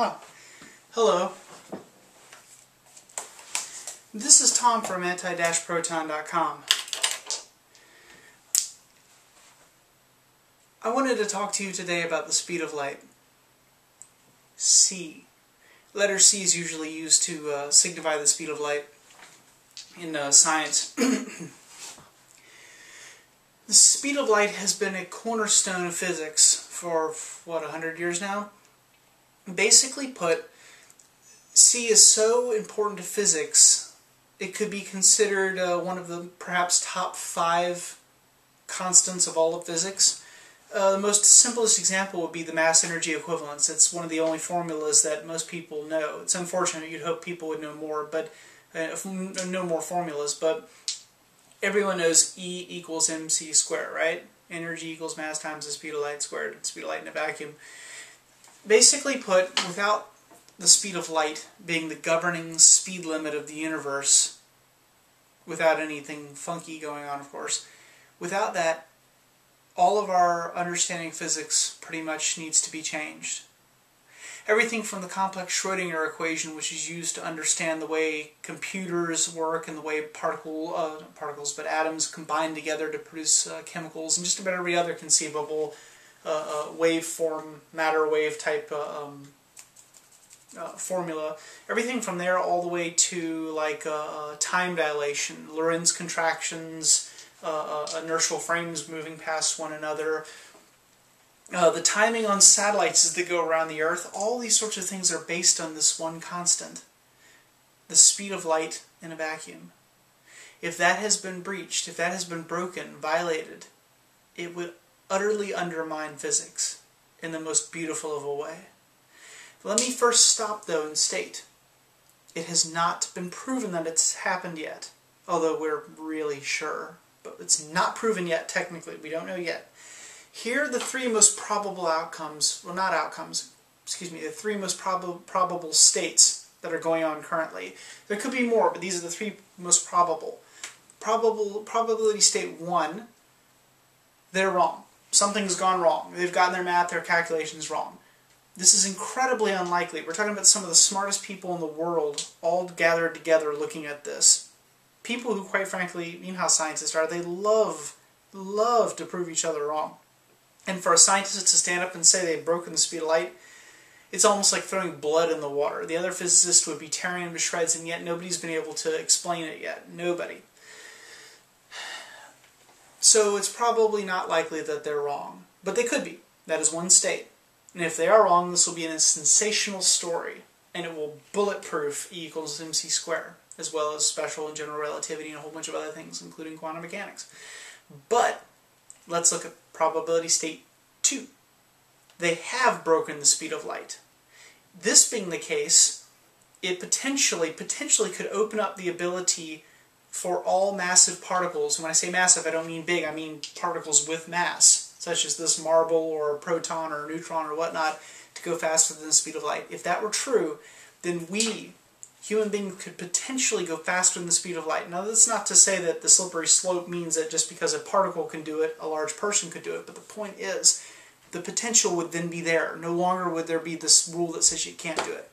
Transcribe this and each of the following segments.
Ah, hello. This is Tom from anti-proton.com. I wanted to talk to you today about the speed of light. C. Letter C is usually used to uh, signify the speed of light in uh, science. the speed of light has been a cornerstone of physics for, what, a 100 years now? Basically put, C is so important to physics, it could be considered uh, one of the perhaps top five constants of all of physics. Uh, the most simplest example would be the mass energy equivalence. It's one of the only formulas that most people know. It's unfortunate, you'd hope people would know more, but uh, know more formulas, but everyone knows E equals mc squared, right? Energy equals mass times the speed of light squared, speed of light in a vacuum basically put, without the speed of light being the governing speed limit of the universe, without anything funky going on, of course, without that, all of our understanding of physics pretty much needs to be changed. Everything from the complex Schrodinger equation, which is used to understand the way computers work and the way particle, uh, particles, but atoms combine together to produce uh, chemicals, and just about every other conceivable waveform, matter wave type uh, um, uh, formula. Everything from there all the way to like uh, uh, time dilation, Lorentz contractions, inertial frames moving past one another, the timing on satellites as they go around the Earth, all these sorts of things are based on this one constant, the speed of light in a vacuum. If that has been breached, if that has been broken, violated, it would utterly undermine physics in the most beautiful of a way. Let me first stop, though, and state it has not been proven that it's happened yet, although we're really sure. But it's not proven yet, technically. We don't know yet. Here are the three most probable outcomes, well, not outcomes, excuse me, the three most prob probable states that are going on currently. There could be more, but these are the three most probable. Probable Probability state 1, they're wrong something's gone wrong. They've gotten their math, their calculations wrong. This is incredibly unlikely. We're talking about some of the smartest people in the world all gathered together looking at this. People who, quite frankly, know how scientists are, they love, love to prove each other wrong. And for a scientist to stand up and say they've broken the speed of light, it's almost like throwing blood in the water. The other physicists would be tearing him to shreds, and yet nobody's been able to explain it yet. Nobody. So it's probably not likely that they're wrong. But they could be. That is one state. And if they are wrong, this will be a sensational story, and it will bulletproof E equals mc squared, as well as special and general relativity and a whole bunch of other things, including quantum mechanics. But let's look at probability state 2. They have broken the speed of light. This being the case, it potentially, potentially could open up the ability for all massive particles, when I say massive, I don't mean big, I mean particles with mass, such as this marble or a proton or a neutron or whatnot, to go faster than the speed of light. If that were true, then we, human beings, could potentially go faster than the speed of light. Now, that's not to say that the slippery slope means that just because a particle can do it, a large person could do it, but the point is, the potential would then be there. No longer would there be this rule that says you can't do it.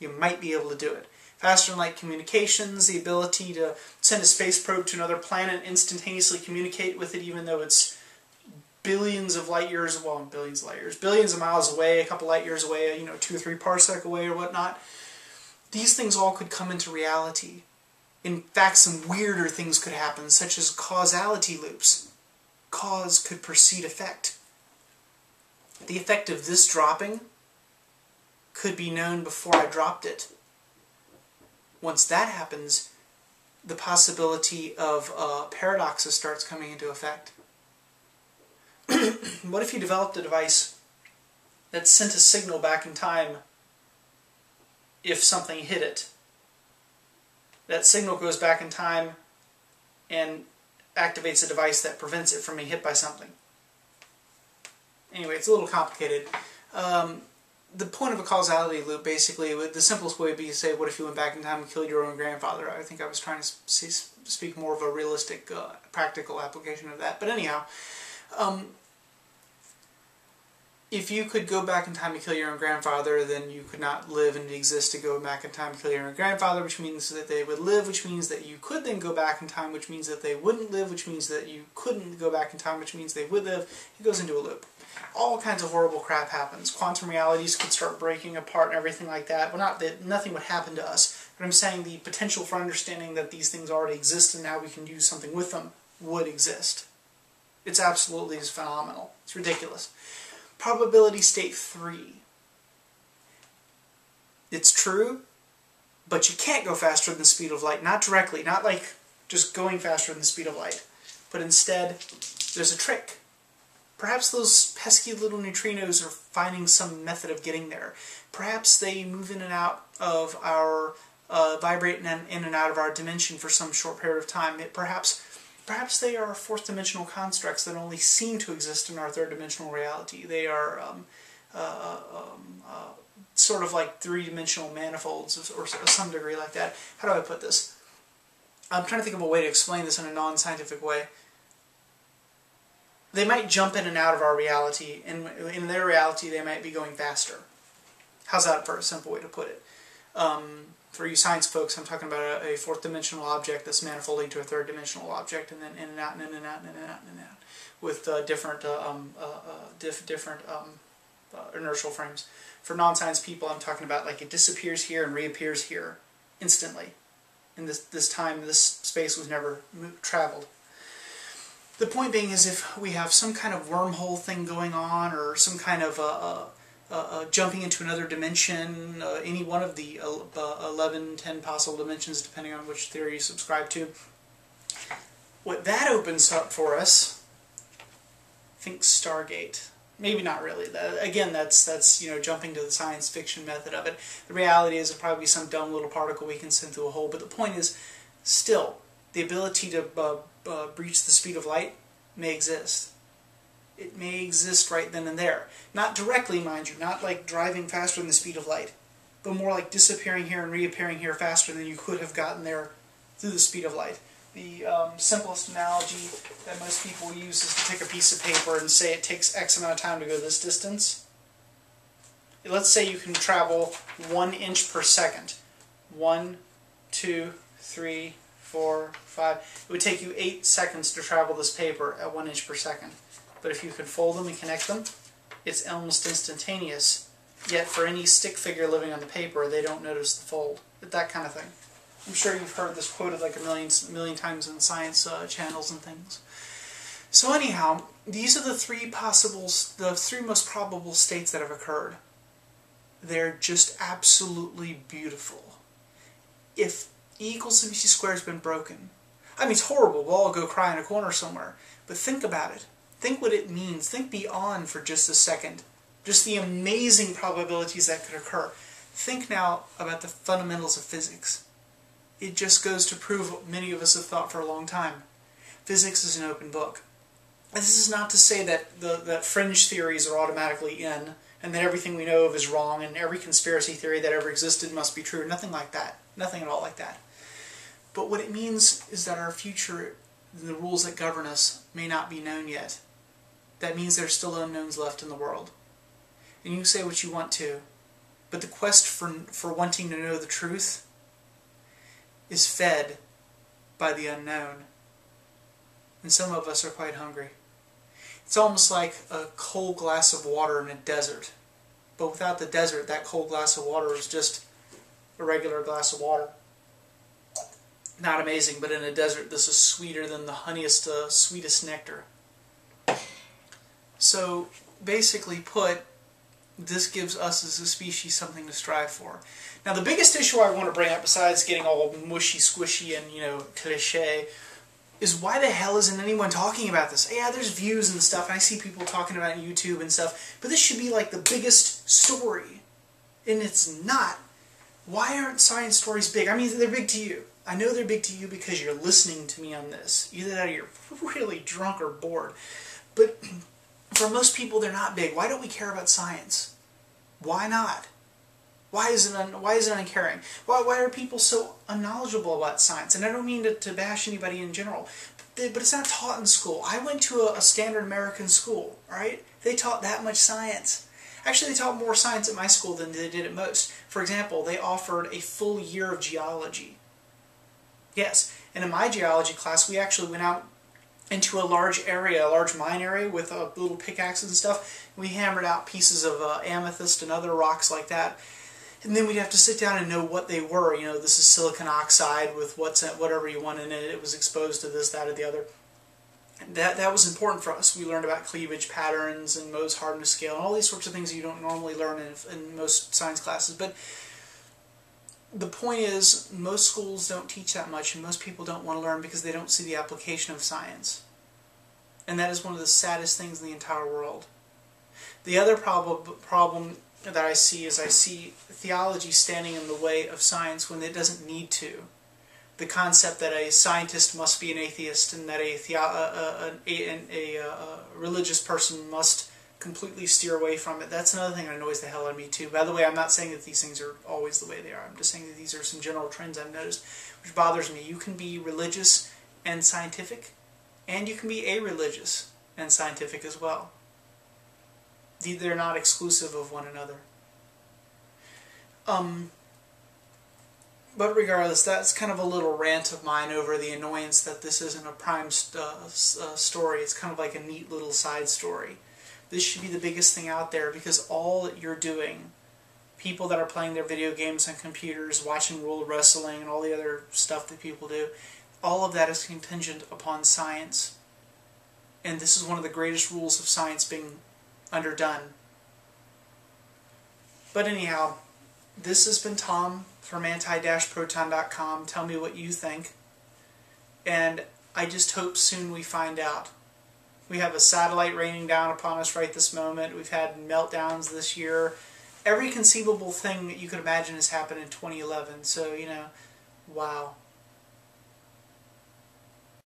You might be able to do it faster than light communications, the ability to send a space probe to another planet and instantaneously communicate with it even though it's billions of light years, well, billions of light years, billions of miles away, a couple light years away, you know, two or three parsec away or whatnot. These things all could come into reality. In fact, some weirder things could happen, such as causality loops. Cause could precede effect. The effect of this dropping could be known before I dropped it once that happens, the possibility of uh, paradoxes starts coming into effect. what if you developed a device that sent a signal back in time if something hit it? That signal goes back in time and activates a device that prevents it from being hit by something. Anyway, it's a little complicated. Um, the point of a causality loop, basically, the simplest way would be to say, what if you went back in time and killed your own grandfather? I think I was trying to speak more of a realistic, uh, practical application of that. But anyhow, um, if you could go back in time and kill your own grandfather, then you could not live and exist to go back in time to kill your own grandfather, which means that they would live, which means that you could then go back in time, which means that they wouldn't live, which means that you couldn't go back in time, which means they would live. It goes into a loop. All kinds of horrible crap happens. Quantum realities could start breaking apart and everything like that. Well, not that nothing would happen to us, but I'm saying the potential for understanding that these things already exist and now we can do something with them would exist. It's absolutely phenomenal. It's ridiculous. Probability state 3. It's true, but you can't go faster than the speed of light. Not directly, not like just going faster than the speed of light. But instead, there's a trick. Perhaps those pesky little neutrinos are finding some method of getting there. Perhaps they move in and out of our, uh, vibrate in and out of our dimension for some short period of time. It perhaps Perhaps they are fourth dimensional constructs that only seem to exist in our third dimensional reality. They are um, uh, um, uh, sort of like three dimensional manifolds or, or some degree like that. How do I put this? I'm trying to think of a way to explain this in a non scientific way. They might jump in and out of our reality, and in their reality, they might be going faster. How's that for a simple way to put it? Um, for you science folks, I'm talking about a, a, fourth dimensional object that's manifolding to a third dimensional object, and then in and out, and in and out, and in and out, and in and out, with uh, different uh, um, uh, uh diff different um, uh, inertial frames. For non-science people, I'm talking about like it disappears here and reappears here instantly. In this this time, this space was never traveled. The point being is if we have some kind of wormhole thing going on, or some kind of uh, uh, uh, jumping into another dimension, uh, any one of the uh, 11, 10 possible dimensions, depending on which theory you subscribe to. What that opens up for us, think Stargate. Maybe not really. Again, that's that's you know jumping to the science fiction method of it. The reality is, it'll probably be some dumb little particle we can send through a hole. But the point is, still, the ability to uh, uh, breach the speed of light may exist it may exist right then and there. Not directly, mind you, not like driving faster than the speed of light, but more like disappearing here and reappearing here faster than you could have gotten there through the speed of light. The um, simplest analogy that most people use is to take a piece of paper and say it takes X amount of time to go this distance. Let's say you can travel one inch per second. One, two, three, four, five. It would take you eight seconds to travel this paper at one inch per second. But if you can fold them and connect them, it's almost instantaneous. Yet for any stick figure living on the paper, they don't notice the fold. That kind of thing. I'm sure you've heard this quoted like a million, million times in science uh, channels and things. So anyhow, these are the three possible, the three most probable states that have occurred. They're just absolutely beautiful. If E equals mc squared has been broken, I mean it's horrible, we'll all go cry in a corner somewhere, but think about it. Think what it means. Think beyond for just a second. Just the amazing probabilities that could occur. Think now about the fundamentals of physics. It just goes to prove what many of us have thought for a long time. Physics is an open book. And this is not to say that the that fringe theories are automatically in, and that everything we know of is wrong, and every conspiracy theory that ever existed must be true. Nothing like that. Nothing at all like that. But what it means is that our future, the rules that govern us, may not be known yet that means there's still unknowns left in the world. And you say what you want to, but the quest for, for wanting to know the truth is fed by the unknown. And some of us are quite hungry. It's almost like a cold glass of water in a desert. But without the desert, that cold glass of water is just a regular glass of water. Not amazing, but in a desert, this is sweeter than the honeyest, uh, sweetest nectar. So basically put, this gives us as a species something to strive for. Now the biggest issue I want to bring up, besides getting all mushy, squishy, and you know, cliche, is why the hell isn't anyone talking about this? Yeah, there's views and stuff, and I see people talking about YouTube and stuff, but this should be like the biggest story, and it's not. Why aren't science stories big? I mean, they're big to you. I know they're big to you because you're listening to me on this. Either that or you're really drunk or bored. But for most people, they're not big. Why don't we care about science? Why not? Why is it un, why is it uncaring? Why why are people so unknowledgeable about science? And I don't mean to, to bash anybody in general. but it's not taught in school. I went to a, a standard American school, right? They taught that much science. Actually, they taught more science at my school than they did at most. For example, they offered a full year of geology. Yes, and in my geology class, we actually went out into a large area, a large mine area with uh, little pickaxes and stuff. We hammered out pieces of uh, amethyst and other rocks like that. And then we'd have to sit down and know what they were. You know, this is silicon oxide with what's whatever you want in it. It was exposed to this, that, or the other. that that was important for us. We learned about cleavage patterns and Mohs hardness scale and all these sorts of things you don't normally learn in, in most science classes. But the point is, most schools don't teach that much, and most people don't want to learn because they don't see the application of science. And that is one of the saddest things in the entire world. The other problem, problem that I see is I see theology standing in the way of science when it doesn't need to. The concept that a scientist must be an atheist and that a, a, a, a religious person must completely steer away from it. That's another thing that annoys the hell out of me too. By the way, I'm not saying that these things are always the way they are. I'm just saying that these are some general trends I've noticed, which bothers me. You can be religious and scientific, and you can be a-religious and scientific as well. They're not exclusive of one another. Um, but regardless, that's kind of a little rant of mine over the annoyance that this isn't a prime st uh, uh, story. It's kind of like a neat little side story this should be the biggest thing out there because all that you're doing, people that are playing their video games on computers, watching World Wrestling, and all the other stuff that people do, all of that is contingent upon science. And this is one of the greatest rules of science being underdone. But anyhow, this has been Tom from anti-proton.com. Tell me what you think. And I just hope soon we find out. We have a satellite raining down upon us right this moment. We've had meltdowns this year. Every conceivable thing that you could imagine has happened in 2011. So, you know, wow.